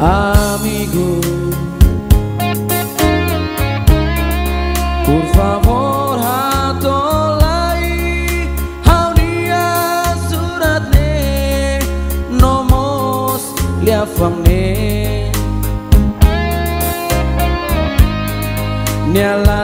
Amigo. Por favor hatolai Haunia suratne Nomos liafamne Nyala